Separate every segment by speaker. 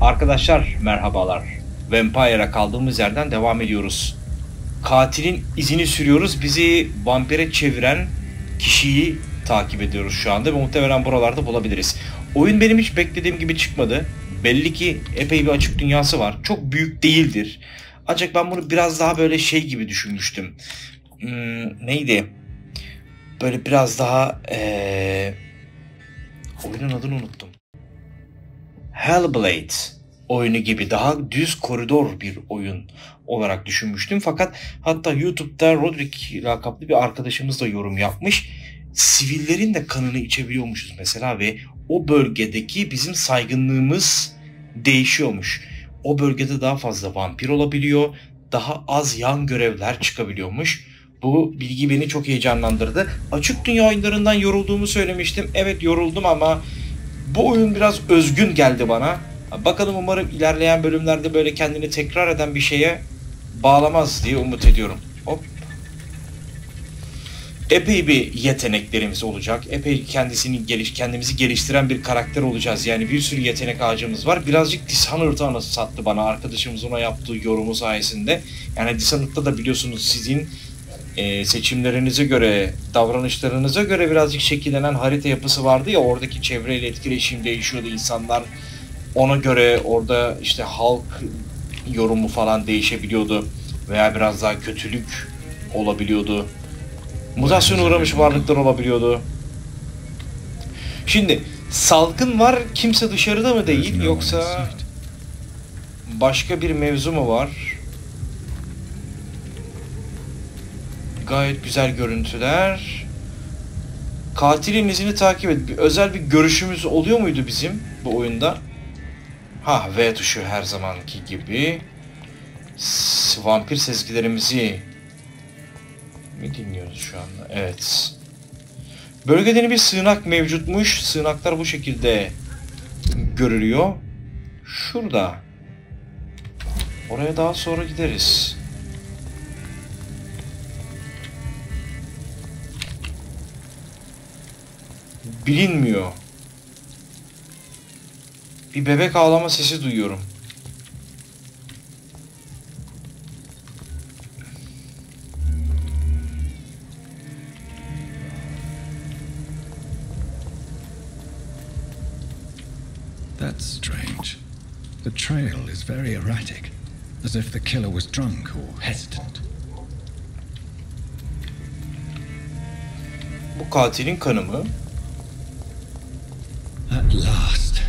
Speaker 1: Arkadaşlar merhabalar. Vampire'a kaldığımız yerden devam ediyoruz. Katilin izini sürüyoruz. Bizi vampire çeviren kişiyi takip ediyoruz şu anda ve muhtemelen buralarda bulabiliriz. Oyun benim hiç beklediğim gibi çıkmadı. Belli ki epey bir açık dünyası var. Çok büyük değildir. Ancak ben bunu biraz daha böyle şey gibi düşünmüştüm. Hmm, neydi? Böyle biraz daha ee... oyunun adını unuttum. Hellblade oyunu gibi daha düz koridor bir oyun olarak düşünmüştüm. Fakat hatta YouTube'da Roderick lakaplı bir arkadaşımız da yorum yapmış. Sivillerin de kanını içebiliyormuşuz mesela ve o bölgedeki bizim saygınlığımız değişiyormuş. O bölgede daha fazla vampir olabiliyor, daha az yan görevler çıkabiliyormuş. Bu bilgi beni çok heyecanlandırdı. Açık dünya oyunlarından yorulduğumu söylemiştim. Evet yoruldum ama bu oyun biraz özgün geldi bana. Bakalım umarım ilerleyen bölümlerde böyle kendini tekrar eden bir şeye bağlamaz diye umut ediyorum. Hop. Epey bir yeteneklerimiz olacak. Epey kendisini geliş, kendimizi geliştiren bir karakter olacağız. Yani bir sürü yetenek ağacımız var. Birazcık Dishonored'ı anası sattı bana arkadaşımız ona yaptığı yorumu sayesinde. Yani Dishonored'da da biliyorsunuz sizin e, seçimlerinize göre, davranışlarınıza göre birazcık şekillenen harita yapısı vardı ya oradaki çevreyle etkileşim değişiyordu insanlar. Ona göre orada işte halk yorumu falan değişebiliyordu veya biraz daha kötülük olabiliyordu. Mutasyona uğramış varlıklar olabiliyordu. Şimdi salgın var kimse dışarıda mı değil yoksa başka bir mevzu mu var? Gayet güzel görüntüler. Katilin izini takip et. Bir, özel bir görüşümüz oluyor muydu bizim bu oyunda? Ha V tuşu her zamanki gibi. S vampir sezgilerimizi mi dinliyoruz şu anda? Evet. Bölgede bir sığınak mevcutmuş. Sığınaklar bu şekilde görülüyor. Şurada. Oraya daha sonra gideriz. Bilinmiyor. Bir bebek ağlama sesi duyuyorum.
Speaker 2: That's strange. The trail is very erratic, as if the killer was drunk or hesitant.
Speaker 1: Bu katilin kanı mı?
Speaker 2: At last,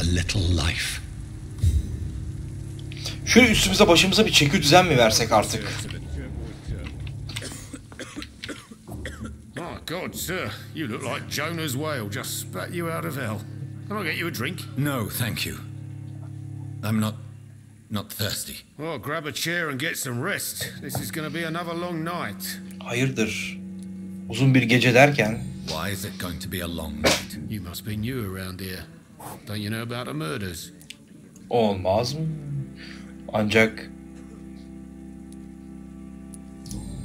Speaker 2: a little life.
Speaker 1: Şöyle üstümüze başımıza bir çeki düzen mi versek artık?
Speaker 3: My God, sir, you look like Jonah's whale just spat you out of hell. Can I get you a drink?
Speaker 2: No, thank you. I'm not. not thirsty.
Speaker 3: Well, grab a chair and get some rest. This is going to be another long night.
Speaker 1: Hayırdır? Uzun bir gece derken
Speaker 2: Why is it going to be a long night?
Speaker 3: You must be new around here. Don't you know about the murders?
Speaker 1: olmaz mı? Ancak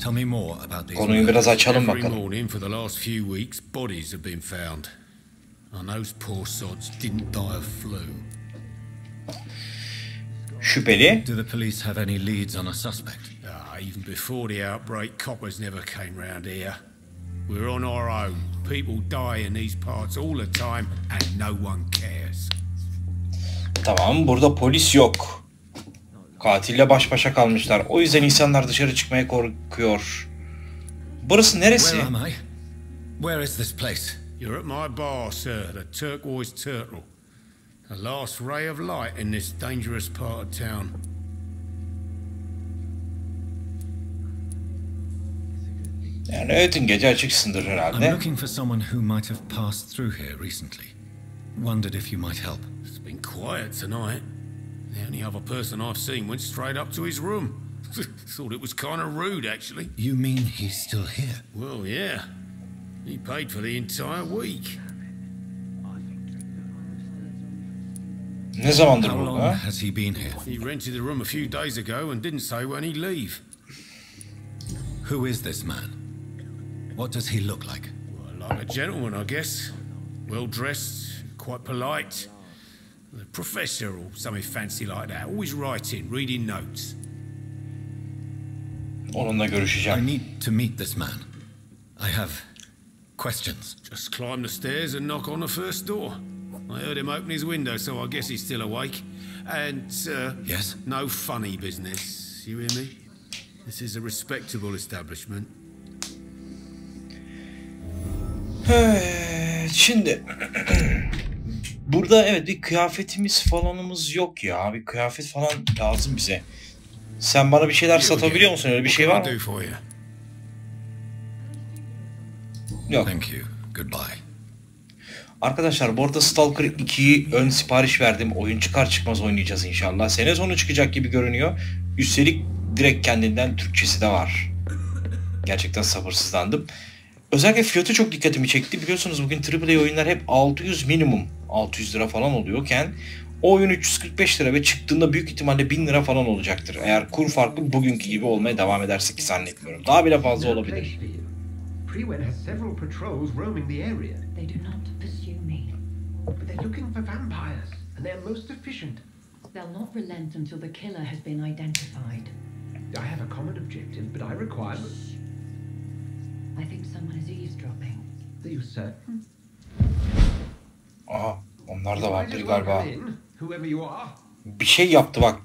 Speaker 2: Tell me more about these.
Speaker 1: konuyu biraz açalım
Speaker 3: Every
Speaker 1: bakalım.
Speaker 3: morning for the last few weeks, bodies have been found. And those poor sods didn't die of flu.
Speaker 1: Şüpheli.
Speaker 2: Do the police have any leads on a suspect?
Speaker 3: Ah, even before the outbreak, coppers never came round here. We're on our own. People die in these parts all the time, and no one cares.
Speaker 1: Tamam burada polis yok. Katille baş başa kalmışlar. O yüzden insanlar dışarı çıkmaya korkuyor. Burası neresi?
Speaker 2: Where am I? Where is this place?
Speaker 3: You're at my bar, sir, the Turquoise Turtle. The last ray of light in this dangerous part of town.
Speaker 1: Yani evet gece açıksındır
Speaker 2: I'm looking for someone who might have passed through here recently. Wondered if you might help.
Speaker 3: It's been quiet tonight. The only other person I've seen went straight up to his room. Thought it was kind of rude, actually.
Speaker 2: You mean he's still here?
Speaker 3: Well, yeah. He paid for the entire week.
Speaker 1: Ne zamandır
Speaker 2: How long
Speaker 1: burada?
Speaker 2: has he been here?
Speaker 3: He rented the room a few days ago and didn't say when he'd leave.
Speaker 2: Who is this man? What does he look like?
Speaker 3: Well, like a gentleman, I guess. Well dressed, quite polite. A professor or something fancy like that. Always writing, reading notes.
Speaker 1: Onunla
Speaker 2: I need to meet this man. I have questions.
Speaker 3: Just climb the stairs and knock on the first door. I heard him open his window, so I guess he's still awake. And, uh,
Speaker 2: Yes?
Speaker 3: no funny business. You hear me? This is a respectable establishment.
Speaker 1: Evet, şimdi burada evet bir kıyafetimiz falanımız yok ya. Bir kıyafet falan lazım bize. Sen bana bir şeyler satabiliyor musun? Öyle bir şey var mı? Yok.
Speaker 2: Thank you. Goodbye.
Speaker 1: Arkadaşlar bu arada Stalker 2'yi ön sipariş verdim. Oyun çıkar çıkmaz oynayacağız inşallah. Sene sonu çıkacak gibi görünüyor. Üstelik direkt kendinden Türkçesi de var. Gerçekten sabırsızlandım. Özellikle fiyatı çok dikkatimi çekti. Biliyorsunuz bugün AAA oyunlar hep 600 minimum 600 lira falan oluyorken o oyun 345 lira ve çıktığında büyük ihtimalle 1000 lira falan olacaktır. Eğer kur farkı bugünkü gibi olmaya devam ederse ki zannetmiyorum. Daha bile fazla olabilir.
Speaker 4: place for you. Prewen has several patrols roaming the area,
Speaker 5: They do not pursue me.
Speaker 4: but they're looking for vampires, and they're most efficient.
Speaker 5: They'll not relent until the killer has been identified.
Speaker 4: I have a common objective, but I require.
Speaker 5: I think someone is eavesdropping.
Speaker 4: Are you certain?
Speaker 1: Aha onlar da vampir galiba.
Speaker 4: come in, whoever you are.
Speaker 1: bir şey yaptı bak.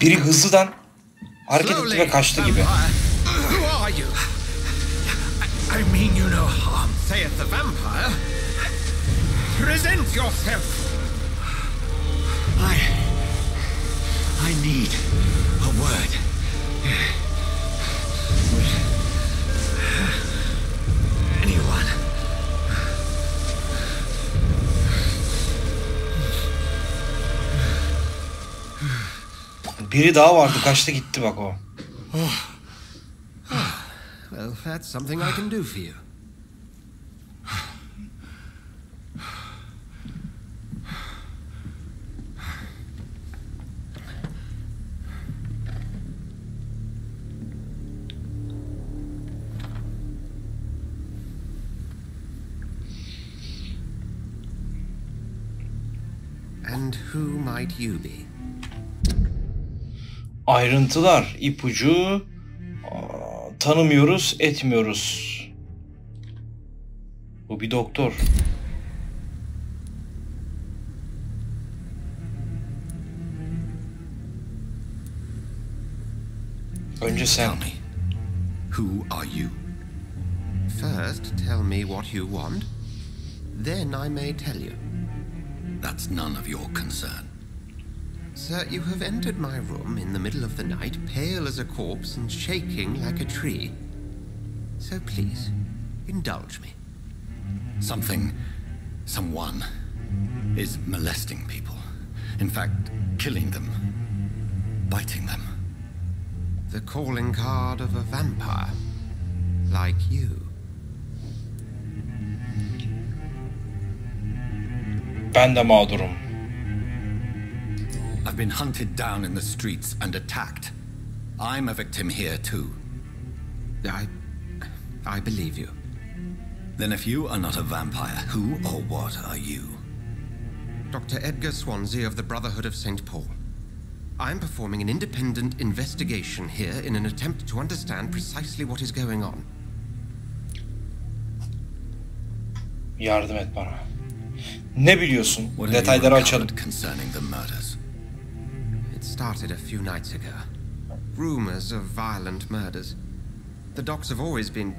Speaker 1: Biri hızlıdan hareket etti ve kaçtı gibi.
Speaker 6: Who are you? I, I mean you no harm, saith the vampire. Present yourself. I. I need a word.
Speaker 1: Biri daha vardı kaçtı gitti bak o. Oh. Ah.
Speaker 6: Well, that's something I can do for you. And who might you be?
Speaker 1: Ayrıntılar, ipucu aa, tanımıyoruz, etmiyoruz. Bu bir doktor. Önce sen.
Speaker 2: Tell me, who are you?
Speaker 6: First, tell me what you want. Then I may tell you.
Speaker 2: That's none of your concern.
Speaker 6: Sir, you have entered my room in the middle of the night, pale as a corpse and shaking like a tree. So please, indulge me.
Speaker 2: Something, someone, is molesting people. In fact, killing them, biting them.
Speaker 6: The calling card of a vampire. Like you.
Speaker 1: Ben de mağdurum.
Speaker 2: I've been hunted down in the streets and attacked. I'm a victim here too.
Speaker 6: I. I believe you.
Speaker 2: Then if you are not a vampire, who or what are you?
Speaker 6: Dr. Edgar Swansea of the Brotherhood of St. Paul. I'm performing an independent investigation here in an attempt to understand precisely what is going on.
Speaker 1: Yardım et bana. Ne biliyorsun?
Speaker 2: What have you
Speaker 1: Detayları açalım.
Speaker 2: concerning the murders?
Speaker 6: Started a few nights ago. Rumors of violent murders. The docks have always been,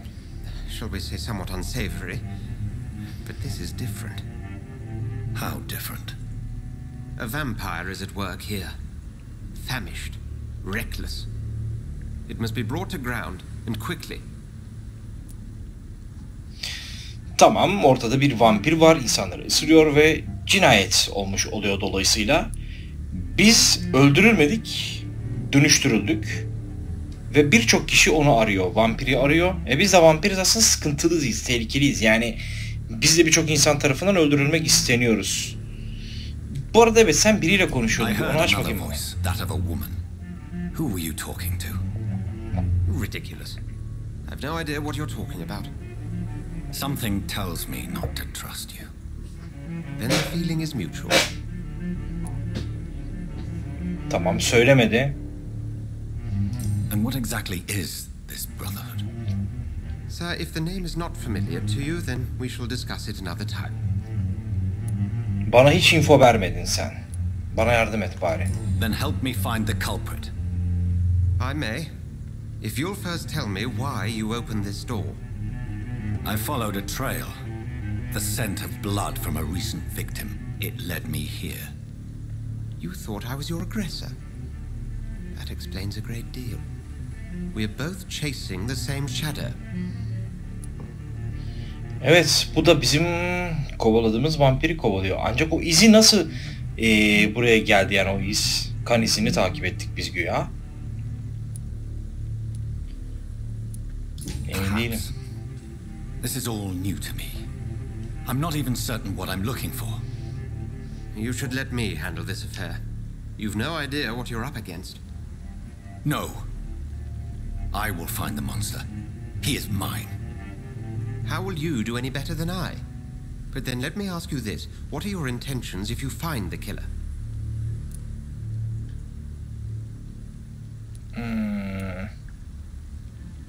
Speaker 6: shall we say, somewhat unsavory. But this is different.
Speaker 2: How different?
Speaker 6: A vampire is at work here. Famished, reckless. It must be brought to ground, and quickly.
Speaker 1: Tamam ortada bir vampir var insanları ısırıyor ve cinayet olmuş oluyor dolayısıyla. Biz öldürülmedik, dönüştürüldük ve birçok kişi onu arıyor, vampiri arıyor. E biz de vampiriz aslında sıkıntılıyız, tehlikeliyiz. Yani biz de birçok insan tarafından öldürülmek isteniyoruz. Bu arada evet sen biriyle
Speaker 2: I
Speaker 1: konuşuyordun. Onu aç bakayım.
Speaker 2: voice, that of a woman. Who were you talking to?
Speaker 6: Ridiculous. I've no idea what you're talking about.
Speaker 2: Something tells me not to trust you.
Speaker 6: Then the
Speaker 7: feeling is mutual.
Speaker 1: Tamam söylemedi.
Speaker 2: And what exactly is this brotherhood?
Speaker 7: Sir, if the name is not familiar to you, then we shall discuss it another time.
Speaker 1: Bana hiç info vermedin sen. Bana yardım et bari.
Speaker 2: Then help me find the culprit.
Speaker 7: I may. If you'll first tell me why you opened this door.
Speaker 2: I followed a trail. The scent of blood from a recent victim. It led me here.
Speaker 7: You thought I was your aggressor. That explains a great deal. We're both chasing the same shadow.
Speaker 1: Evet bu da bizim kovaladığımız vampiri kovalıyor. Ancak o izi nasıl eee, buraya geldi yani o iz? Kan izini takip ettik biz güya. Emin değilim.
Speaker 2: This is all new to me. I'm not even certain what I'm looking for.
Speaker 7: You should let me handle this affair. You've no idea what you're up against.
Speaker 2: No. I will find the monster. He is mine.
Speaker 7: How will you do any better than I? But then let me ask you this. What are your intentions if you find the killer? Hmm.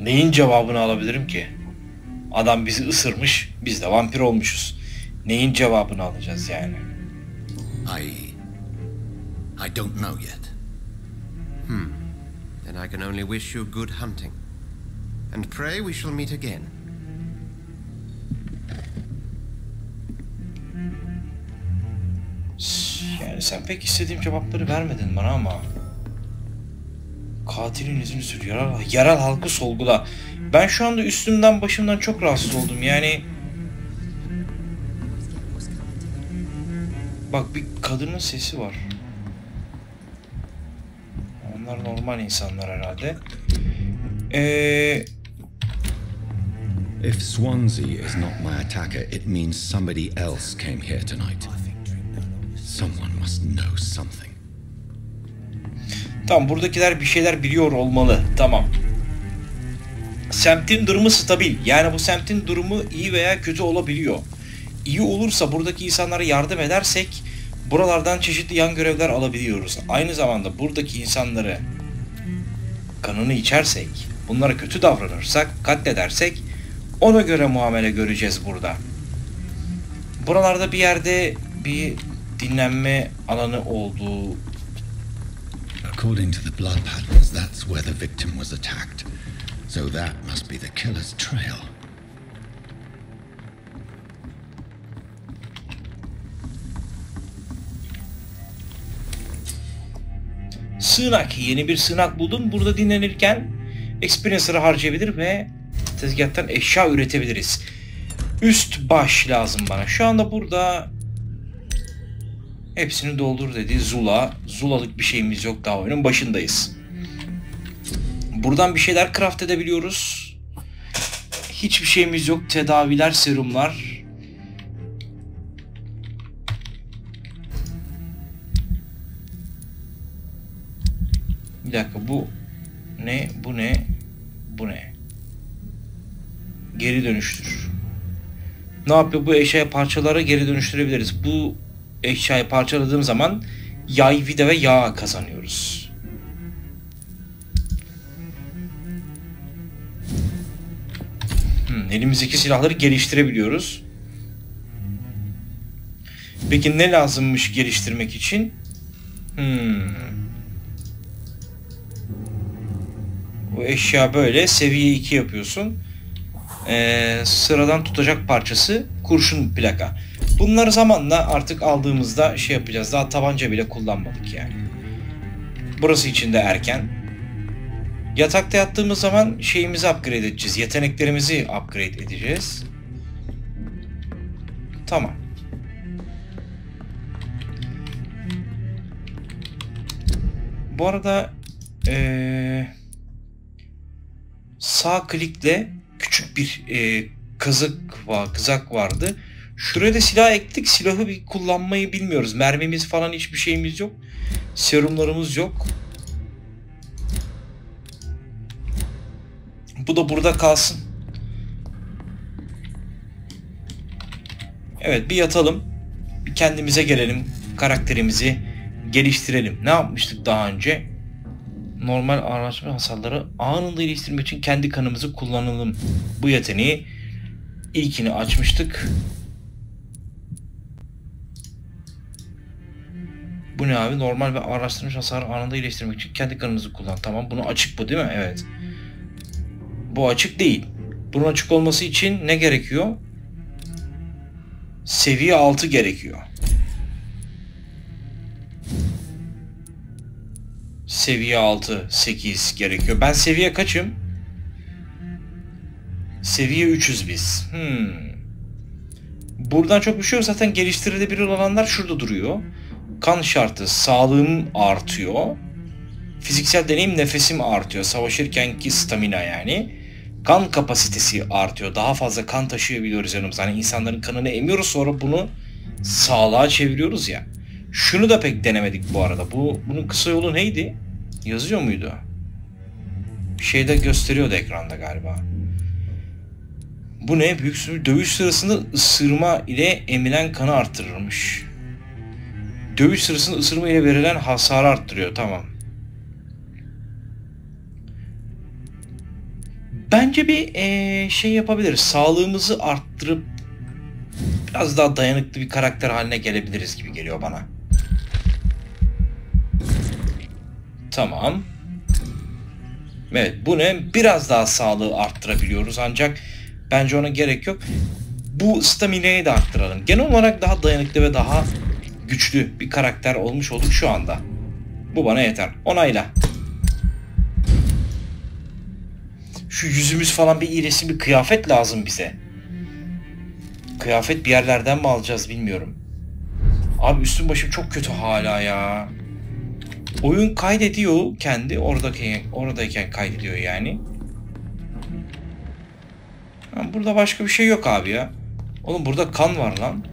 Speaker 1: Neyin cevabını alabilirim ki? Adam bizi ısırmış, biz de vampir olmuşuz. Neyin cevabını alacağız yani?
Speaker 2: I. I don't know yet.
Speaker 7: Then I can only wish you good hunting. And pray we shall meet again.
Speaker 1: Yani sen pek istediğim cevapları vermedin bana ama. Katilin izini sür. Yaral, yaral halkı solgula. Ben şu anda üstümden başımdan çok rahatsız oldum. Yani... Bak bir kadının sesi var. Onlar normal insanlar herhalde. Eee...
Speaker 2: If Swansea is not my attacker, it means somebody else came here tonight. Someone must know something.
Speaker 1: Tamam buradakiler bir şeyler biliyor olmalı. Tamam. Semtin durumu stabil. Yani bu semtin durumu iyi veya kötü olabiliyor. İyi olursa buradaki insanlara yardım edersek buralardan çeşitli yan görevler alabiliyoruz. Aynı zamanda buradaki insanları kanını içersek, bunlara kötü davranırsak, katledersek ona göre muamele göreceğiz burada. Buralarda bir yerde bir dinlenme alanı olduğu
Speaker 2: According to the blood patterns, that's where the victim was attacked. So that must be the killer's trail.
Speaker 1: Sığınak. Yeni bir sığınak buldum. Burada dinlenirken experience'ları harcayabilir ve tezgahtan eşya üretebiliriz. Üst baş lazım bana. Şu anda burada hepsini doldur dedi Zula. Zulalık bir şeyimiz yok daha oyunun başındayız. Buradan bir şeyler craft edebiliyoruz. Hiçbir şeyimiz yok. Tedaviler, serumlar. Bir dakika bu ne? Bu ne? Bu ne? Geri dönüştür. Ne yapıyor? Bu eşyayı parçalara geri dönüştürebiliriz. Bu eşyayı parçaladığım zaman yay, vida ve yağ kazanıyoruz. Hmm, elimizdeki silahları geliştirebiliyoruz. Peki ne lazımmış geliştirmek için? Hmm. Bu eşya böyle. Seviye 2 yapıyorsun. Ee, sıradan tutacak parçası kurşun plaka. Bunları zamanla artık aldığımızda şey yapacağız. Daha tabanca bile kullanmadık yani. Burası için de erken. Yatakta yattığımız zaman şeyimizi upgrade edeceğiz. Yeteneklerimizi upgrade edeceğiz. Tamam. Bu arada ee, sağ klikle küçük bir e, kazık var, kızak vardı. Şuraya da silah ekledik. Silahı bir kullanmayı bilmiyoruz. Mermimiz falan hiçbir şeyimiz yok. Serumlarımız yok. Bu da burada kalsın. Evet bir yatalım. Bir kendimize gelelim. Karakterimizi geliştirelim. Ne yapmıştık daha önce? Normal araştırma hasarları anında iyileştirmek için kendi kanımızı kullanalım. Bu yeteneği ilkini açmıştık. Bu ne abi? Normal ve araştırmış hasarı anında iyileştirmek için kendi kanımızı kullan. Tamam bunu açık bu değil mi? Evet. Bu açık değil. Bunun açık olması için ne gerekiyor? Seviye 6 gerekiyor. Seviye 6, 8 gerekiyor. Ben seviye kaçım? Seviye 300 biz. Hmm. Buradan çok bir şey yok. Zaten geliştirilebilir olanlar şurada duruyor. Kan şartı, sağlığım artıyor. Fiziksel deneyim, nefesim artıyor. Savaşırkenki stamina yani. Kan kapasitesi artıyor. Daha fazla kan taşıyabiliyoruz yanımızda. Hani insanların kanını emiyoruz sonra bunu sağlığa çeviriyoruz ya. Şunu da pek denemedik bu arada. Bu bunun kısa yolu neydi? Yazıyor muydu? Bir şey de gösteriyordu ekranda galiba. Bu ne? Büyük sürü dövüş sırasında ısırma ile emilen kanı arttırırmış. Dövüş sırasında ısırma ile verilen hasarı arttırıyor. Tamam. Bence bir eee, şey yapabiliriz. Sağlığımızı arttırıp biraz daha dayanıklı bir karakter haline gelebiliriz gibi geliyor bana. Tamam. Evet bu ne? Biraz daha sağlığı arttırabiliyoruz ancak bence ona gerek yok. Bu stamina'yı da arttıralım. Genel olarak daha dayanıklı ve daha güçlü bir karakter olmuş olduk şu anda. Bu bana yeter. Onayla. Şu yüzümüz falan bir iyileşsin bir kıyafet lazım bize. Kıyafet bir yerlerden mi alacağız bilmiyorum. Abi üstüm başım çok kötü hala ya. Oyun kaydediyor kendi oradaki oradayken kaydediyor yani. Ha, burada başka bir şey yok abi ya. Oğlum burada kan var lan.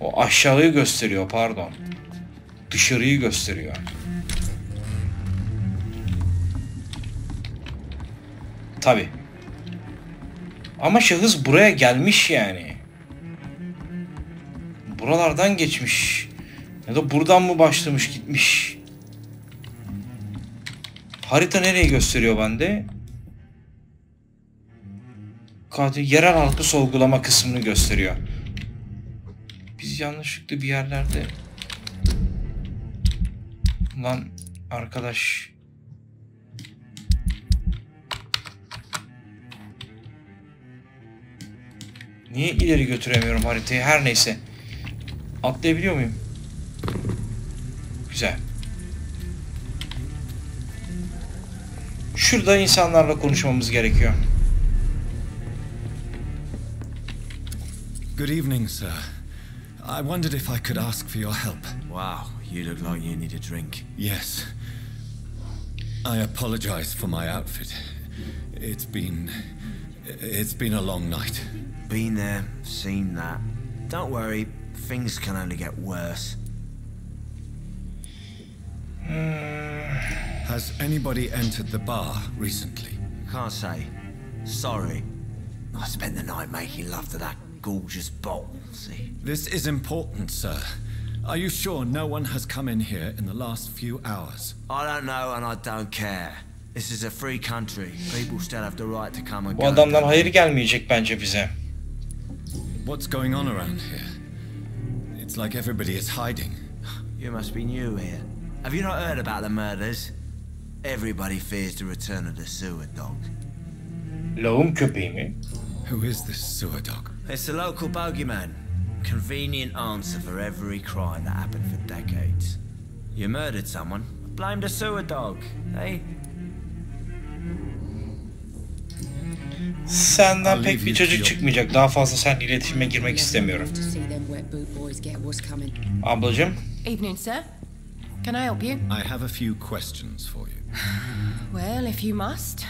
Speaker 1: O aşağıyı gösteriyor pardon. Dışarıyı gösteriyor. Tabi. Ama şahıs buraya gelmiş yani. Buralardan geçmiş. Ya da buradan mı başlamış gitmiş. Harita nereyi gösteriyor bende? Katil yerel halkı sorgulama kısmını gösteriyor. Biz yanlışlıkla bir yerlerde... Lan arkadaş... Niye ileri götüremiyorum haritayı? Her neyse. Atlayabiliyor muyum? Güzel. Şurada insanlarla konuşmamız gerekiyor.
Speaker 2: Good evening, sir. I wondered if I could ask for your help.
Speaker 8: Wow, you look like you need a drink.
Speaker 2: Yes. I apologize for my outfit. It's been. It's been a long night.
Speaker 8: Been there, seen that. Don't worry, things can only get worse. Hmm.
Speaker 2: Has anybody entered the bar recently?
Speaker 8: Can't say. Sorry. I spent the night making love to that gorgeous bottle, see?
Speaker 2: This is important, sir. Are you sure no one has come in here in the last few hours?
Speaker 8: I don't know and I don't care. This is a free country. People still have the right to come and
Speaker 1: Bu
Speaker 8: go.
Speaker 1: adamdan
Speaker 8: don't
Speaker 1: hayır gelmeyecek bence bize.
Speaker 2: What's going on around here? It's like everybody is hiding.
Speaker 8: You must be new here. Have you not heard about the murders? Everybody fears the return of the sewer dog.
Speaker 1: Lağım köpeği mi?
Speaker 2: Who is this sewer dog?
Speaker 8: It's the local bogeyman. Convenient answer for every crime that happened for decades. You murdered someone, blame the sewer dog. Eh? Hey,
Speaker 1: Senden
Speaker 2: I'll
Speaker 1: pek
Speaker 2: leave
Speaker 1: bir
Speaker 2: you
Speaker 1: çocuk
Speaker 2: to
Speaker 1: çıkmayacak. Daha fazla seninle iletişime girmek istemiyorum.
Speaker 9: To see them wet boot boys get what's coming.
Speaker 1: Ablacığım,
Speaker 10: Evening, sir. Can I help you?
Speaker 2: I have a few questions for you.
Speaker 10: Well, if you must.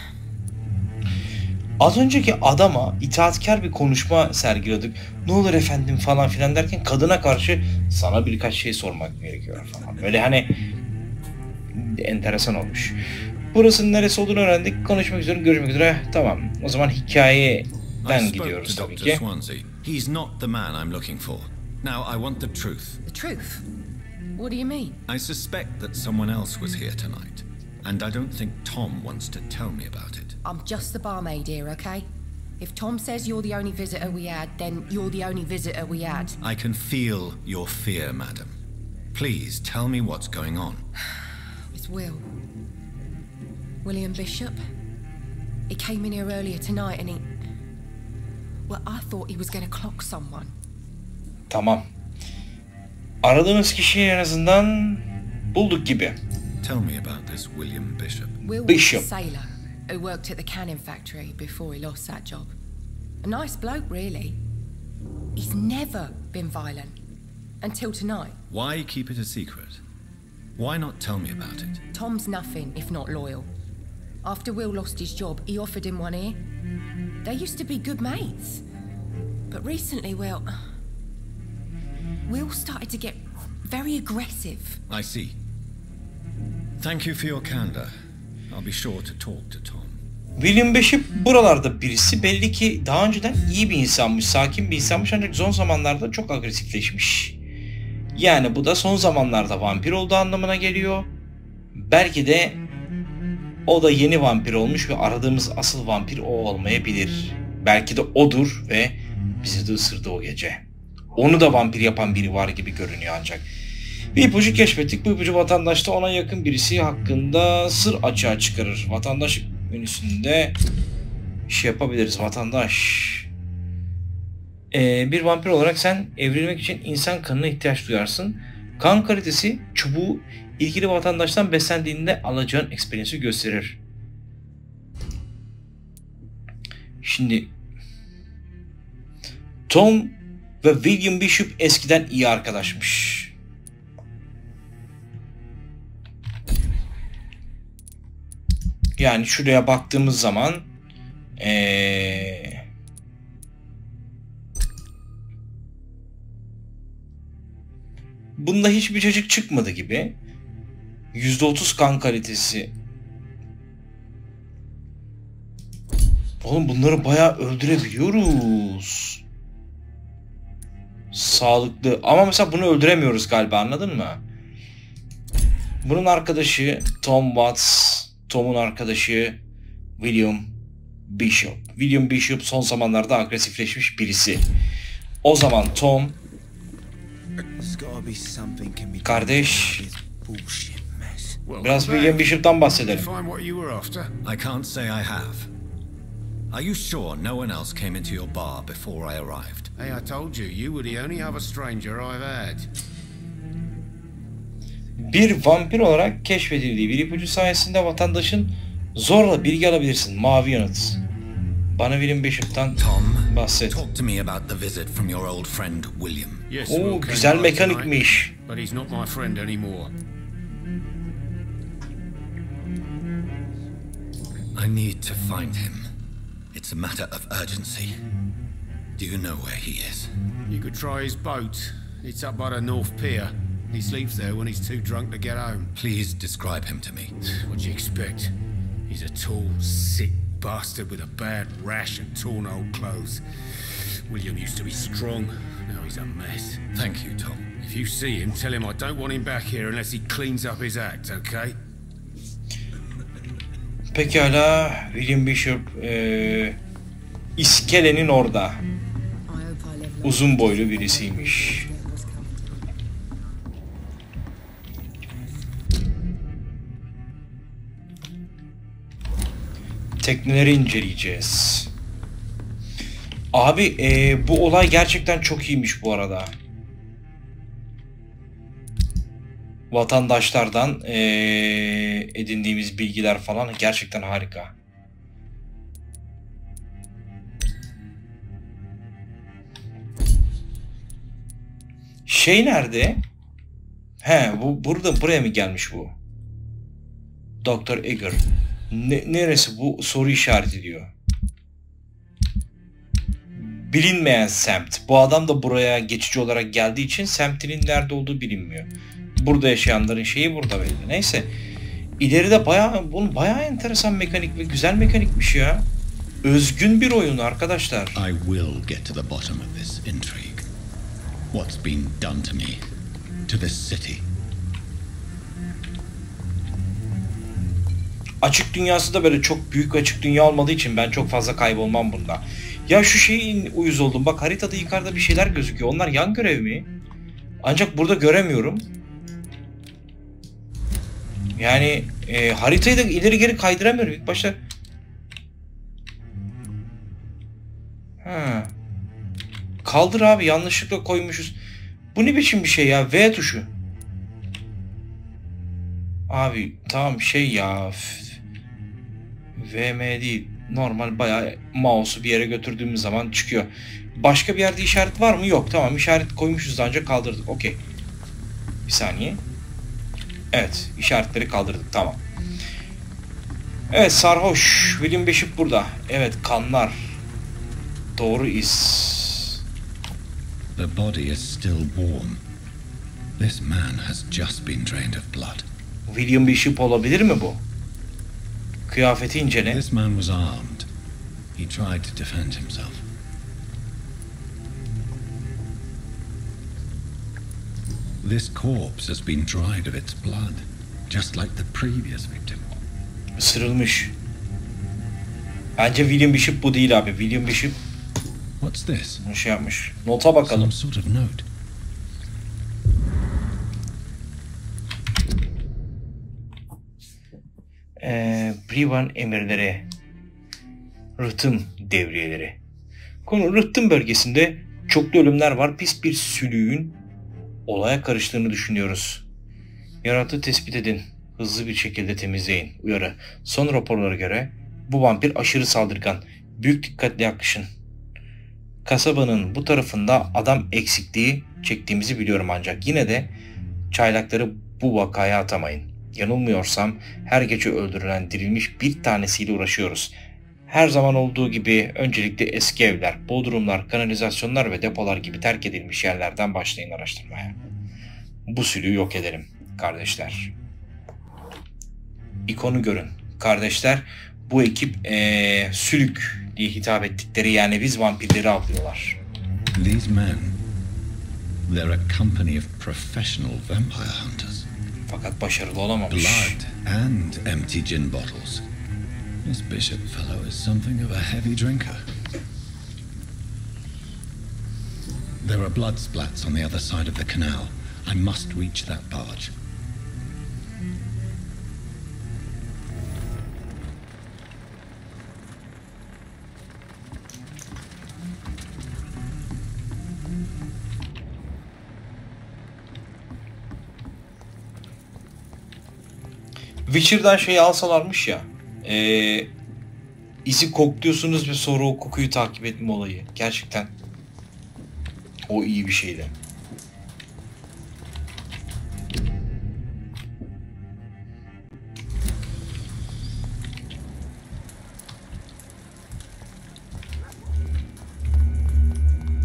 Speaker 1: az önceki adama itaatkar bir konuşma sergiliyorduk. Ne olur efendim falan filan derken kadına karşı sana birkaç şey sormak gerekiyor falan. Böyle hani enteresan olmuş. Burasının neresi olduğunu öğrendik. Konuşmak üzere, görüşmek üzere. Tamam. O zaman hikaye Ben
Speaker 2: spoke
Speaker 1: gidiyoruz tabii ki.
Speaker 2: He's not the man I'm looking for. Now, I want the truth.
Speaker 9: The truth? What do you mean?
Speaker 2: I suspect that someone else was here tonight, and I don't think Tom wants to tell me about it.
Speaker 9: I'm just the barmaid here, okay? If Tom says you're the only visitor we had, then you're the only visitor we had.
Speaker 2: I can feel your fear, madam. Please tell me what's going on.
Speaker 9: It's Will. William Bishop. He came in here earlier tonight and he. Well, I thought he was going to clock someone.
Speaker 1: Tamam. Aradığımız kişiyi en azından bulduk gibi.
Speaker 2: Tell me about this William Bishop.
Speaker 9: Will
Speaker 1: Bishop.
Speaker 9: was a sailor who worked at the cannon factory before he lost that job. A nice bloke, really. He's never been violent. Until tonight.
Speaker 2: Why keep it a secret? Why not tell me about it?
Speaker 9: Tom's nothing if not loyal. After Will lost his job, he offered him one ear. They used to be good mates. But recently, well. Will started to get very aggressive.
Speaker 2: I see. Thank you for your candor. I'll be sure to talk to Tom.
Speaker 1: William Bishop buralarda birisi belli ki daha önceden iyi bir insanmış, sakin bir insanmış ancak son zamanlarda çok agresifleşmiş. Yani bu da son zamanlarda vampir olduğu anlamına geliyor. Belki de o da yeni vampir olmuş ve aradığımız asıl vampir o olmayabilir. Belki de odur ve bizi de ısırdı o gece. Onu da vampir yapan biri var gibi görünüyor ancak. Bir ipucu keşfettik. Bu ipucu vatandaşta ona yakın birisi hakkında sır açığa çıkarır. Vatandaş menüsünde şey yapabiliriz. Vatandaş. Ee, bir vampir olarak sen evrilmek için insan kanına ihtiyaç duyarsın. Kan kalitesi çubuğu ilgili vatandaştan beslendiğinde alacağın experience'i gösterir. Şimdi Tom ve William Bishop eskiden iyi arkadaşmış. Yani şuraya baktığımız zaman ee, bunda hiçbir çocuk çıkmadı gibi. %30 kan kalitesi. Oğlum bunları bayağı öldürebiliyoruz. Sağlıklı. Ama mesela bunu öldüremiyoruz galiba anladın mı? Bunun arkadaşı Tom Watts. Tom'un arkadaşı William Bishop. William Bishop son zamanlarda agresifleşmiş birisi. O zaman Tom Kardeş. biraz William. Bishop'tan bahsedelim.
Speaker 2: I can't say I have. Are you sure no one else came into your bar before I arrived?
Speaker 3: Hey, I told you, you were the only other stranger I've had.
Speaker 1: Bir vampir olarak keşfedildiği bir ipucu sayesinde vatandaşın zorla bilgi alabilirsin. Mavi yanıt. Bana William Bishop'tan
Speaker 2: Tom,
Speaker 1: bahset.
Speaker 2: talk to me about the visit from your old friend William.
Speaker 3: Yes,
Speaker 1: Oo, güzel mekanikmiş.
Speaker 3: But he's not my friend anymore.
Speaker 2: I need to find him. It's a matter of urgency. Do you know where he is?
Speaker 3: You could try his boat. It's up by the North Pier. He sleeps there when he's too drunk to get home.
Speaker 2: Please describe him to me.
Speaker 3: What do you expect? He's a tall, sick bastard with a bad rash and torn old clothes. William used to be strong. Now he's a mess.
Speaker 2: Thank you, Tom.
Speaker 3: If you see him, tell him I don't want him back here unless he cleans up his act, okay?
Speaker 1: Pekala William Bishop eee iskelenin orada. Uzun boylu birisiymiş. Tekneleri inceleyeceğiz. Abi eee, bu olay gerçekten çok iyiymiş bu arada. Vatandaşlardan eee, edindiğimiz bilgiler falan gerçekten harika. Şey nerede? He bu burada buraya mı gelmiş bu? Doktor Eger. Ne, neresi bu soru işareti diyor. Bilinmeyen semt. Bu adam da buraya geçici olarak geldiği için semtinin nerede olduğu bilinmiyor. Burada yaşayanların şeyi burada belli. Neyse. İleride bayağı bunun bayağı enteresan mekanik ve güzel mekanikmiş ya. özgün bir oyun arkadaşlar.
Speaker 2: I will get to the bottom of this intrigue. What's been done to me, to this city.
Speaker 1: Açık dünyası da böyle çok büyük açık dünya olmadığı için ben çok fazla kaybolmam bunda. Ya şu şeyin uyuz oldum. Bak haritada yukarıda bir şeyler gözüküyor. Onlar yan görev mi? Ancak burada göremiyorum. Yani e, haritayı da ileri geri kaydıramıyorum. İlk başta Kaldır abi yanlışlıkla koymuşuz. Bu ne biçim bir şey ya? V tuşu. Abi tamam şey ya. VM değil. Normal bayağı mouse'u bir yere götürdüğümüz zaman çıkıyor. Başka bir yerde işaret var mı? Yok. Tamam işaret koymuşuz daha önce kaldırdık. Okey. Bir saniye. Evet. işaretleri kaldırdık. Tamam. Evet sarhoş. William Bishop burada. Evet kanlar. Doğru iz.
Speaker 2: The body is still warm. This man has just been drained of blood.
Speaker 1: William Bishop olabilir mi bu? Kıyafeti incele.
Speaker 2: This man was armed. He tried to defend himself. This corpse has been dried of its blood, just like the previous victim.
Speaker 1: Isırılmış. Bence William Bishop bu değil abi. William Bishop
Speaker 2: What's this?
Speaker 1: şey yapmış. Nota bakalım.
Speaker 2: Some sort of note.
Speaker 1: Ee, Privan emirleri. Rıhtım devriyeleri. Konu Rıhtım bölgesinde çoklu ölümler var. Pis bir sülüğün olaya karıştığını düşünüyoruz. Yaratığı tespit edin. Hızlı bir şekilde temizleyin. Uyarı. Son raporlara göre bu vampir aşırı saldırgan. Büyük dikkatle yaklaşın. Kasabanın bu tarafında adam eksikliği çektiğimizi biliyorum ancak yine de çaylakları bu vakaya atamayın. Yanılmıyorsam her gece öldürülen dirilmiş bir tanesiyle uğraşıyoruz. Her zaman olduğu gibi öncelikle eski evler, bodrumlar, kanalizasyonlar ve depolar gibi terk edilmiş yerlerden başlayın araştırmaya. Bu sülüğü yok edelim kardeşler. İkonu görün. Kardeşler bu ekip ee, sülük diye hitap ettikleri yani biz vampirleri avlıyorlar.
Speaker 2: These men, they're a company of professional vampire hunters.
Speaker 1: Fakat başarılı olamamış.
Speaker 2: Blood and empty gin bottles. This bishop fellow is something of a heavy drinker. There are blood splats on the other side of the canal. I must reach that barge.
Speaker 1: Witcher'dan şeyi alsalarmış ya. Ee, izi kokluyorsunuz ve sonra o kokuyu takip etme olayı. Gerçekten. O iyi bir şeydi.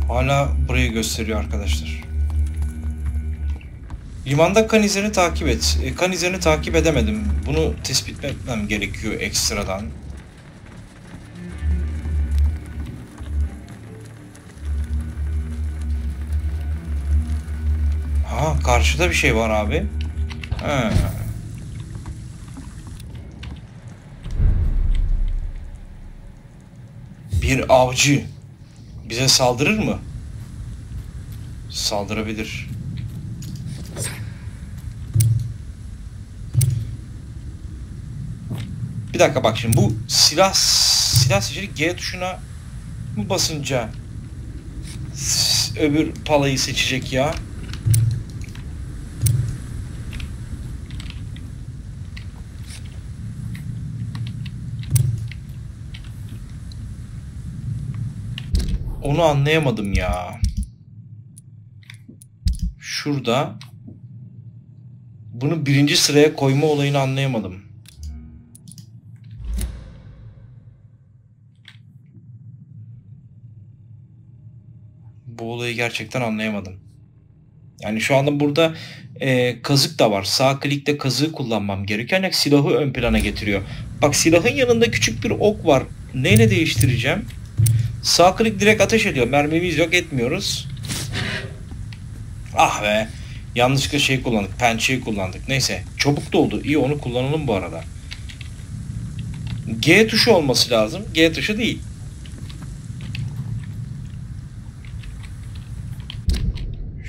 Speaker 1: Hala burayı gösteriyor arkadaşlar. Limanda kan izlerini takip et. E, kan izlerini takip edemedim. Bunu tespit etmem gerekiyor ekstradan. Ha karşıda bir şey var abi. Ha. Bir avcı bize saldırır mı? Saldırabilir. Bir dakika bak şimdi bu silah silah seçeneği G tuşuna mı basınca öbür palayı seçecek ya? Onu anlayamadım ya. Şurada bunu birinci sıraya koyma olayını anlayamadım. Bu olayı gerçekten anlayamadım. Yani şu anda burada e, kazık da var. Sağ klikte kazığı kullanmam gerekiyor. Ancak silahı ön plana getiriyor. Bak silahın yanında küçük bir ok var. neyle değiştireceğim? Sağ klik direkt ateş ediyor. Mermimiz yok etmiyoruz. Ah be. Yanlışlıkla şey kullandık. Pençeyi kullandık. Neyse. Çabuk doldu. İyi onu kullanalım bu arada. G tuşu olması lazım. G tuşu değil.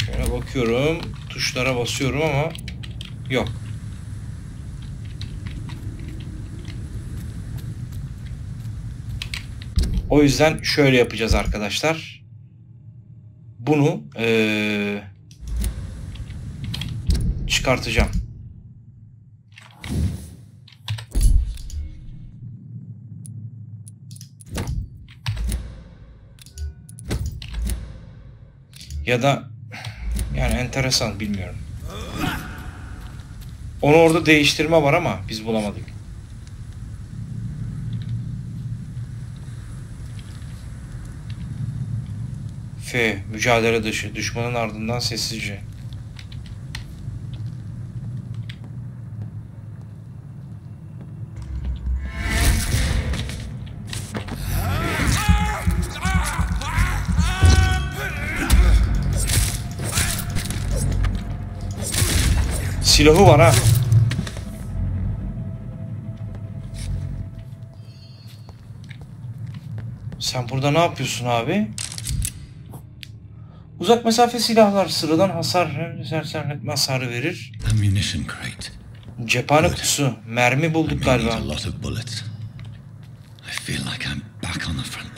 Speaker 1: Şöyle bakıyorum. Tuşlara basıyorum ama yok. O yüzden şöyle yapacağız arkadaşlar. Bunu ee, çıkartacağım. Ya da yani enteresan bilmiyorum. Onu orada değiştirme var ama biz bulamadık. F. Mücadele dışı. Düşmanın ardından sessizce. Silahı var ha. Sen burada ne yapıyorsun abi? Uzak mesafe silahlar sıradan hasar sersemletme hasarı verir.
Speaker 2: Ammunition crate.
Speaker 1: Cephane kutusu. Mermi bulduk galiba.
Speaker 2: I feel like I'm back on the front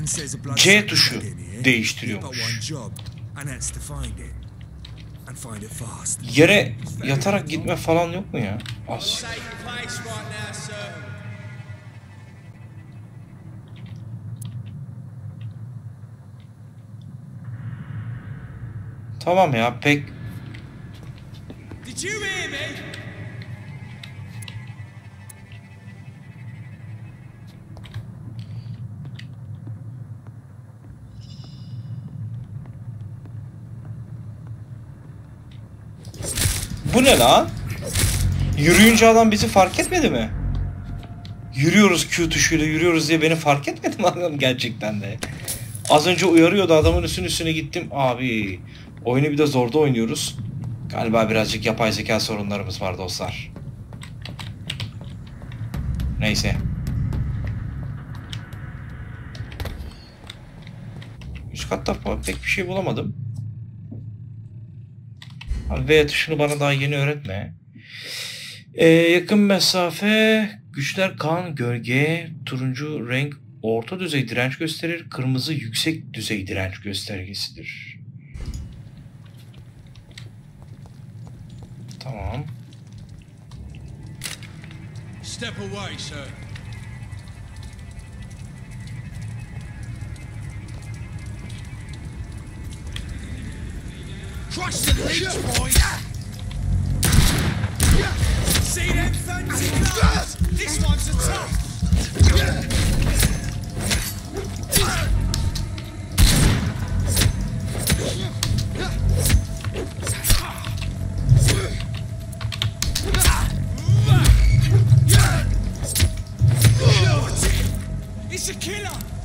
Speaker 11: man says a blood
Speaker 1: C tuşu değiştiriyormuş. Yere yatarak gitme falan yok mu ya? Az. Tamam ya pek
Speaker 11: Did you
Speaker 1: ne lan? Yürüyünce adam bizi fark etmedi mi? Yürüyoruz Q tuşuyla yürüyoruz diye beni fark etmedi mi adam gerçekten de? Az önce uyarıyordu adamın üstüne üstüne gittim. Abi oyunu bir de zorda oynuyoruz. Galiba birazcık yapay zeka sorunlarımız var dostlar. Neyse. Üst katta pek bir şey bulamadım. V tuşunu bana daha yeni öğretme. Ee, yakın mesafe, güçler kan, gölge, turuncu renk orta düzey direnç gösterir, kırmızı yüksek düzey direnç göstergesidir. Tamam.
Speaker 11: Step away, sir. Crush the leech, boys! See them fancy gloves? This one's a tough! It's a killer!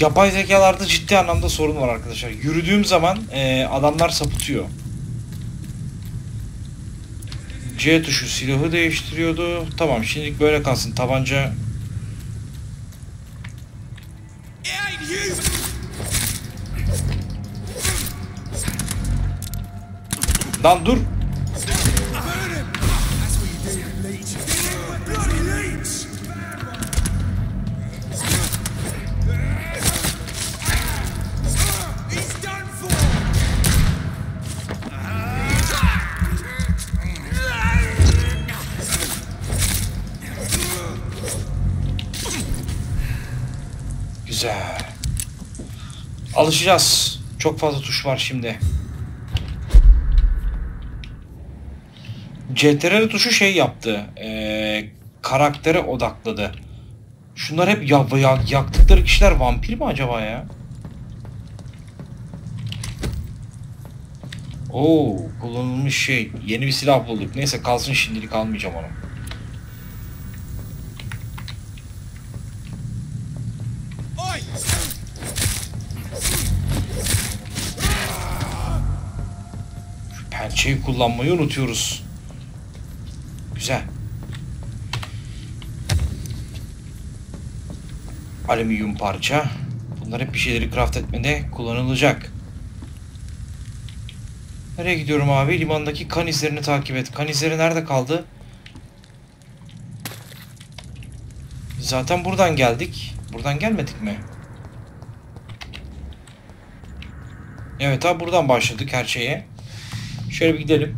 Speaker 1: Yapay zekalarda ciddi anlamda sorun var arkadaşlar. Yürüdüğüm zaman e, adamlar sapıtıyor. C tuşu silahı değiştiriyordu. Tamam şimdilik böyle kalsın. Tabanca! Lan dur. Alışacağız. Çok fazla tuş var şimdi. CTRL tuşu şey yaptı. Ee, karaktere odakladı. Şunlar hep ya, ya- yaktıkları kişiler vampir mi acaba ya? Oo, kullanılmış şey. Yeni bir silah bulduk. Neyse kalsın şimdilik almayacağım onu. Pençeyi kullanmayı unutuyoruz. Güzel. Alüminyum parça. Bunlar hep bir şeyleri craft etmede kullanılacak. Nereye gidiyorum abi? Limandaki kan izlerini takip et. Kan izleri nerede kaldı? Zaten buradan geldik. Buradan gelmedik mi? Evet abi buradan başladık her şeye. Şöyle bir gidelim.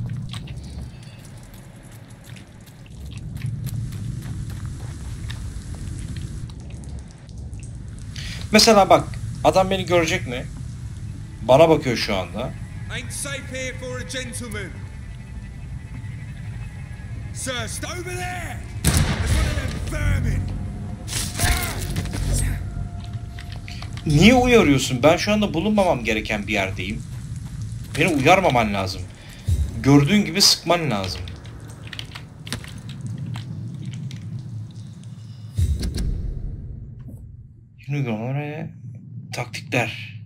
Speaker 1: Mesela bak adam beni görecek mi? Bana bakıyor şu anda. Niye uyarıyorsun? Ben şu anda bulunmamam gereken bir yerdeyim. Beni uyarmaman lazım. Gördüğün gibi sıkman lazım. Unicorn oraya taktikler.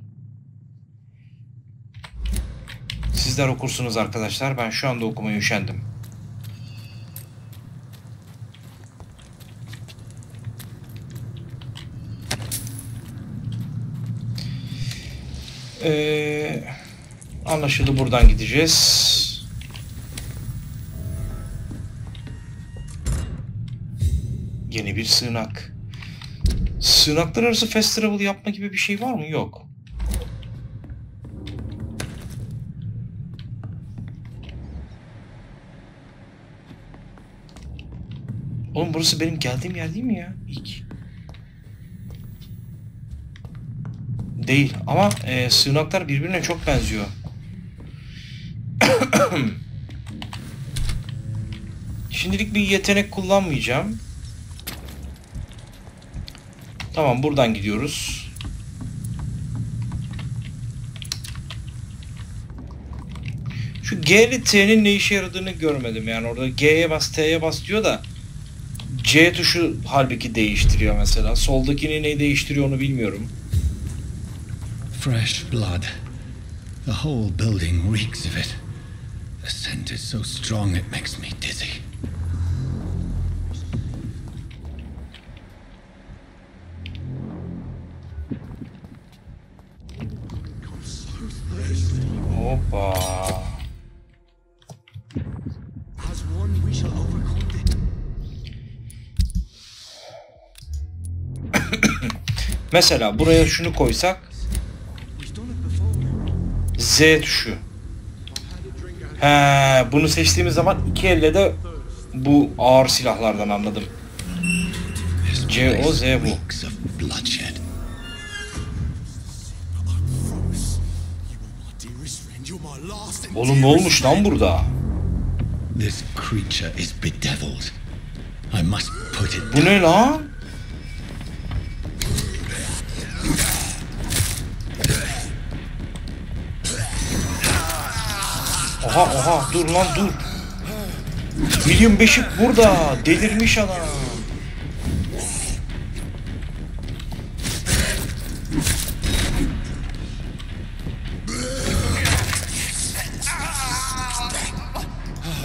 Speaker 1: Sizler okursunuz arkadaşlar. Ben şu anda okumaya üşendim. Ee, anlaşıldı buradan gideceğiz. Bir sığınak. Sığınaklar arası fast travel yapma gibi bir şey var mı? Yok. Oğlum burası benim geldiğim yer değil mi ya? İlk. Değil ama e, sığınaklar birbirine çok benziyor. Şimdilik bir yetenek kullanmayacağım. Tamam buradan gidiyoruz. Şu G ile T'nin ne işe yaradığını görmedim. Yani orada G'ye bas T'ye bas diyor da C tuşu halbuki değiştiriyor mesela. Soldakini ne değiştiriyor onu bilmiyorum.
Speaker 2: Fresh blood. The whole building reeks of it. The scent is so strong it makes me dizzy.
Speaker 1: Mesela buraya şunu koysak. Z tuşu. He, bunu seçtiğimiz zaman iki elle de bu ağır silahlardan anladım. C O Z bu. Oğlum ne olmuş lan burada?
Speaker 2: This creature is bedeviled. I must put it
Speaker 1: Bu ne lan? Oha oha dur lan dur. William Beşik burada. Delirmiş adam.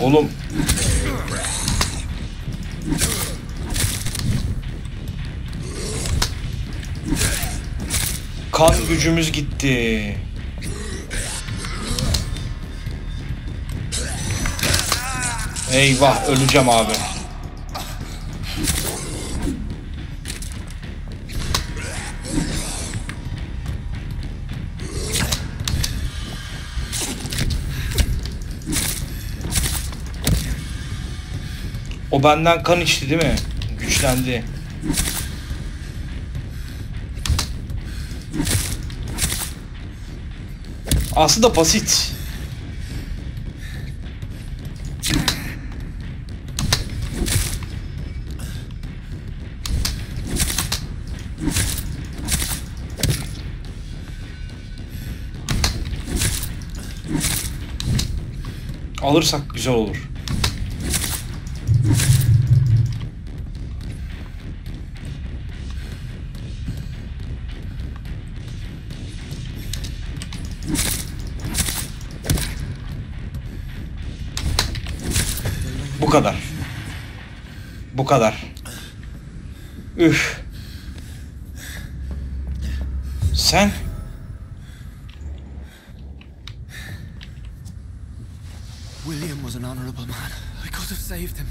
Speaker 1: Oğlum kan gücümüz gitti. Eyvah öleceğim abi. O benden kan içti değil mi? Güçlendi. Aslında basit. Alırsak güzel olur. Bu kadar. Bu kadar. Üf. Sen
Speaker 8: William was an honorable man. I could have saved him.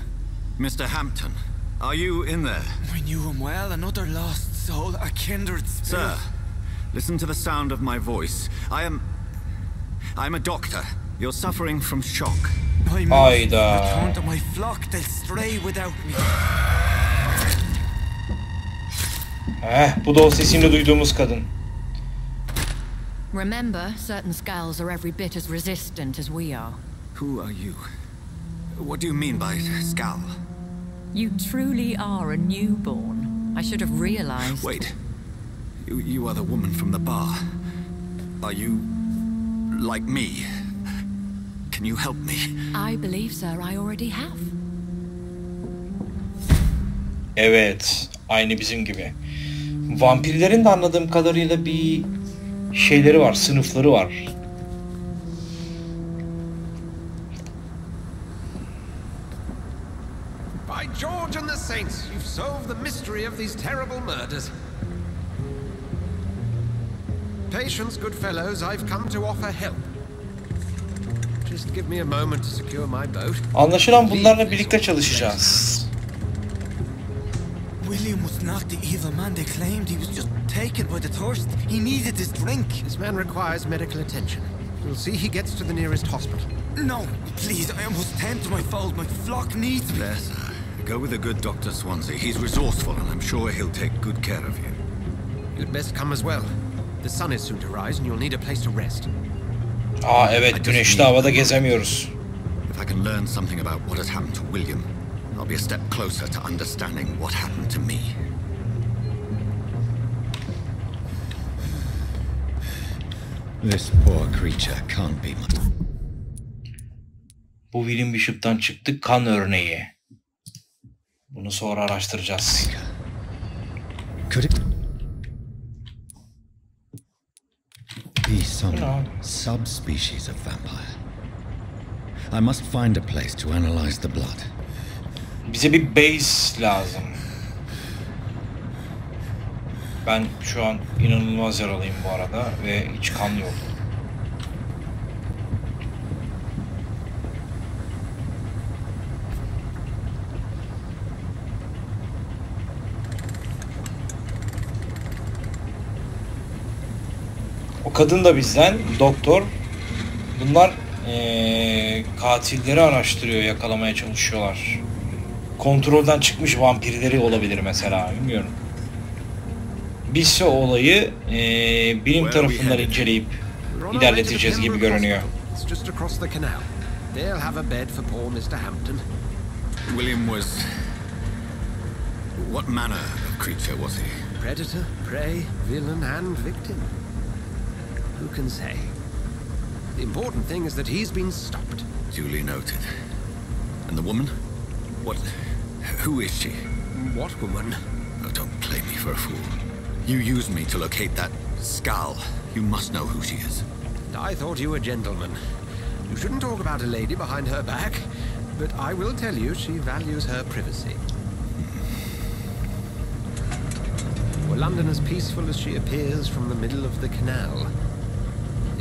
Speaker 2: Mr. Hampton, are you in there?
Speaker 8: I knew him well, another lost soul, a kindred spirit.
Speaker 2: Sir, listen to the sound of my voice. I am. I'm a doctor. You're suffering from shock.
Speaker 8: I must
Speaker 1: Hayda.
Speaker 8: return to my flock. They'll stray without me.
Speaker 1: Eh, bu da o sesini duyduğumuz kadın.
Speaker 5: Remember, certain skulls are every bit as resistant as we are.
Speaker 2: Who are you? What do you mean by skull?
Speaker 5: You truly are a newborn. I should have realized.
Speaker 2: Wait. You, you are the woman from the bar. Are you. like me? Can you help me?
Speaker 5: I believe, sir, I already have.
Speaker 1: Evet, aynı bizim gibi. Vampirlerin de anladığım kadarıyla bir şeyleri var, sınıfları var.
Speaker 6: Saints, you've solved the mystery of these terrible murders. Patience, good fellows, I've come to offer help. Just give me a moment to secure my boat.
Speaker 1: Anlaşılan bunlarla birlikte çalışacağız.
Speaker 8: William was not the evil man they claimed. He was just taken by the thirst. He needed his drink.
Speaker 6: This man requires medical attention. You'll see he gets to the nearest hospital.
Speaker 8: No, please, I must tend to my fold. My flock needs me.
Speaker 2: There, sir. Go with the good Dr. Swansea. He's resourceful, and I'm sure he'll take good care of you.
Speaker 6: You'd best come as well. The sun is soon to rise and you'll need a place to rest.
Speaker 1: Aa evet, güneşli havada gezemiyoruz.
Speaker 2: If I can learn something about what has happened to William, I'll be a step closer to understanding what happened to me.
Speaker 12: This poor creature can't be much.
Speaker 1: Bu William Bishop'tan çıktı kan örneği. Bunu sonra araştıracağız.
Speaker 12: Could it be some subspecies of vampire? I must find a place to analyze the blood.
Speaker 1: Bize bir base lazım. Ben şu an inanılmaz yaralıyım bu arada ve hiç kan yok. Kadın da bizden doktor. Bunlar eee, katilleri araştırıyor, yakalamaya çalışıyorlar. Kontrolden çıkmış vampirleri olabilir mesela, bilmiyorum. Bizse olayı eee, bilim tarafından inceleyip ilerleteceğiz gibi görünüyor.
Speaker 6: Hospital. It's just across the canal. They'll have a bed for poor Mr. Hampton.
Speaker 2: William was. What manner of creature was he?
Speaker 6: Predator, prey, villain, and victim. Who can say? The important thing is that he's been stopped.
Speaker 2: Duly noted. And the woman? What. Who is she?
Speaker 6: What woman?
Speaker 2: Oh, don't play me for a fool. You used me to locate that skull. You must know who she is.
Speaker 6: I thought you a gentleman. You shouldn't talk about a lady behind her back, but I will tell you she values her privacy. Were London as peaceful as she appears from the middle of the canal?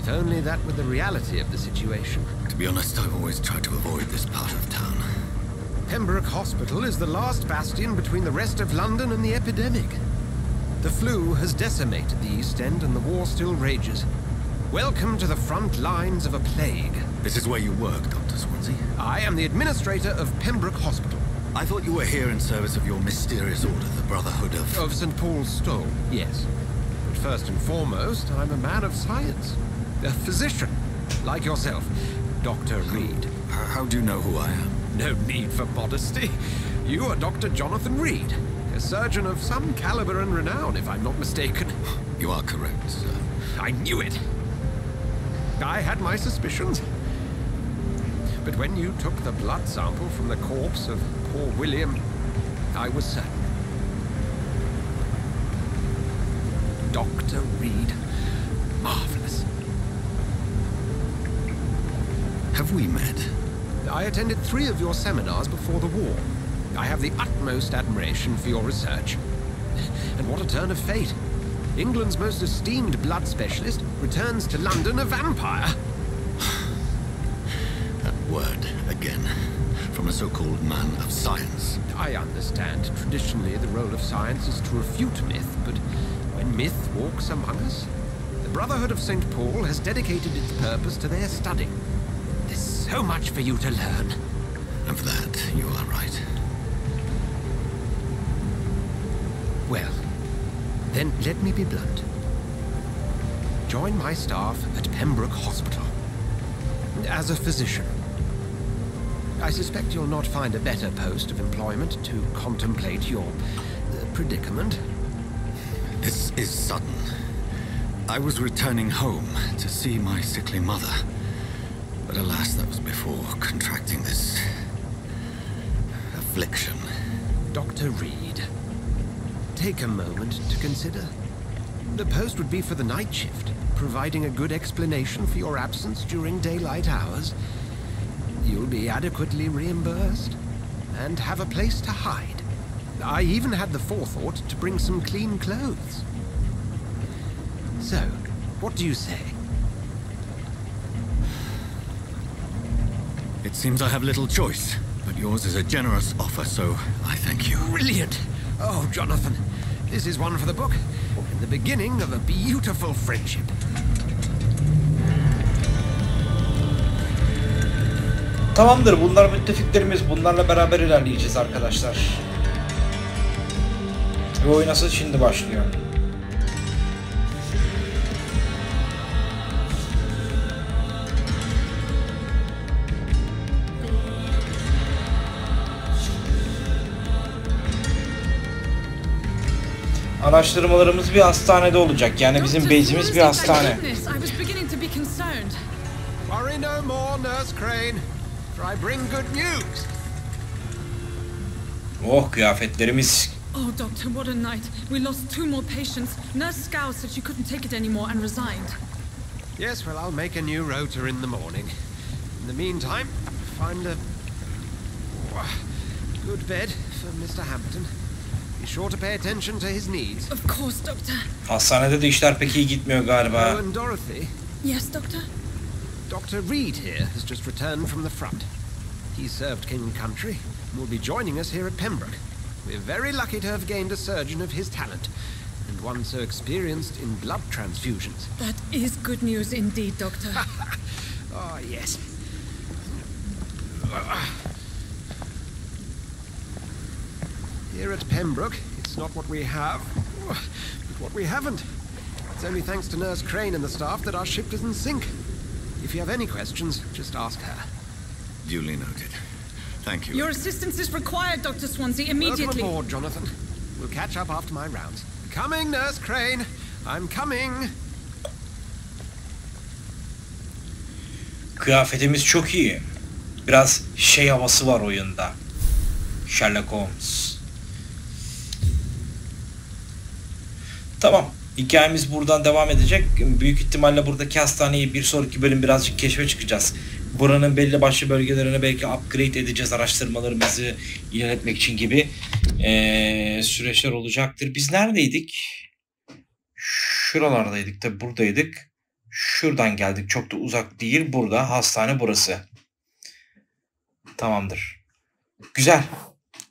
Speaker 6: Only that with the reality of the situation.
Speaker 2: To be honest, I've always tried to avoid this part of town.
Speaker 6: Pembroke Hospital is the last bastion between the rest of London and the epidemic. The flu has decimated the East End and the war still rages. Welcome to the front lines of a plague.
Speaker 2: This is where you work, Dr. Swansea.
Speaker 6: I am the administrator of Pembroke Hospital.
Speaker 2: I thought you were here in service of your mysterious order, the Brotherhood of...
Speaker 6: Of St. Paul's Stole, yes. But first and foremost, I'm a man of science. A physician, like yourself, Dr. Reed.
Speaker 13: How do you know who I am?
Speaker 6: No need for modesty. You are Dr. Jonathan Reed, a surgeon of some caliber and renown, if I'm not mistaken.
Speaker 13: You are correct, sir.
Speaker 6: I knew it. I had my suspicions. But when you took the blood sample from the corpse of poor William, I was certain. Dr. Reed. Marvelous.
Speaker 13: Have we met?
Speaker 6: I attended three of your seminars before the war. I have the utmost admiration for your research. And what a turn of fate. England's most esteemed blood specialist returns to London a vampire.
Speaker 13: That word again. From a so-called man of science.
Speaker 6: I understand. Traditionally, the role of science is to refute myth, but when myth walks among us, the Brotherhood of St. Paul has dedicated its purpose to their study. So much for you to learn.
Speaker 13: Of that, you are right.
Speaker 6: Well, then let me be blunt. Join my staff at Pembroke Hospital. As a physician. I suspect you'll not find a better post of employment to contemplate your uh, predicament.
Speaker 13: This is sudden. I was returning home to see my sickly mother. Alas, that was before contracting this... affliction.
Speaker 6: Dr. Reed, take a moment to consider. The post would be for the night shift, providing a good explanation for your absence during daylight hours. You'll be adequately reimbursed and have a place to hide. I even had the forethought to bring some clean clothes. So, what do you say?
Speaker 13: It seems I have little choice, but yours is a generous offer, so I thank you.
Speaker 6: Brilliant! Oh, Jonathan, this is one for the book, and the beginning of a beautiful friendship.
Speaker 1: Tamamdır bunlar müttefiklerimiz. Bunlarla beraber ilerleyeceğiz arkadaşlar. Ve oyun asıl şimdi başlıyor. Araştırmalarımız bir hastanede olacak. Yani bizim base'imiz bir hastane.
Speaker 14: Goodness, I was beginning to be concerned.
Speaker 6: Worry no more, Nurse Crane, for I bring good news.
Speaker 1: Oh kıyafetlerimiz.
Speaker 14: Oh, Doctor, what a night. We lost two more patients. Nurse Scow said she couldn't take it anymore and resigned.
Speaker 6: Yes, well, I'll make a new rotor in the morning. In the meantime, find a good bed for Mr. Hampton. Be sure to pay attention to his needs.
Speaker 14: Of course, Doctor.
Speaker 1: Ah, Hastanede de işler pek iyi gitmiyor galiba.
Speaker 6: Oh, and Dorothy,
Speaker 14: Yes, Doctor?
Speaker 6: Dr. Reed here has just returned from the front. He served King and Country and will be joining us here at Pembroke. We're very lucky to have gained a surgeon of his talent, and one so experienced in blood transfusions.
Speaker 14: That is good news indeed, Doctor.
Speaker 6: Oh, yes. Here at Pembroke, it's not what we have, but what we haven't. It's only thanks to Nurse Crane and the staff that our ship doesn't sink. If you have any questions, just ask her.
Speaker 13: Duly noted. Thank you.
Speaker 14: Your assistance is required, Dr. Swansea, immediately.
Speaker 6: Welcome aboard, Jonathan. We'll catch up after my rounds. Coming, Nurse Crane. I'm coming.
Speaker 1: Kıyafetimiz çok iyi. Biraz şey havası var oyunda. Sherlock Holmes. Tamam. Hikayemiz buradan devam edecek. Büyük ihtimalle buradaki hastaneyi bir sonraki bölüm birazcık keşfe çıkacağız. Buranın belli başlı bölgelerini belki upgrade edeceğiz araştırmalarımızı ilerletmek için gibi eee, süreçler olacaktır. Biz neredeydik? Şuralardaydık tabi buradaydık. Şuradan geldik. Çok da uzak değil. Burada. Hastane burası. Tamamdır. Güzel.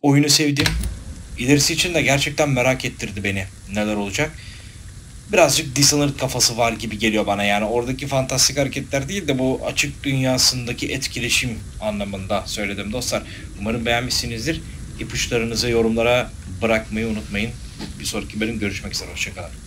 Speaker 1: Oyunu sevdim. İlerisi için de gerçekten merak ettirdi beni. Neler olacak. Birazcık Dishonored kafası var gibi geliyor bana. Yani oradaki fantastik hareketler değil de bu açık dünyasındaki etkileşim anlamında söyledim dostlar. Umarım beğenmişsinizdir. İpuçlarınızı yorumlara bırakmayı unutmayın. Bir sonraki bölüm görüşmek üzere. Hoşçakalın.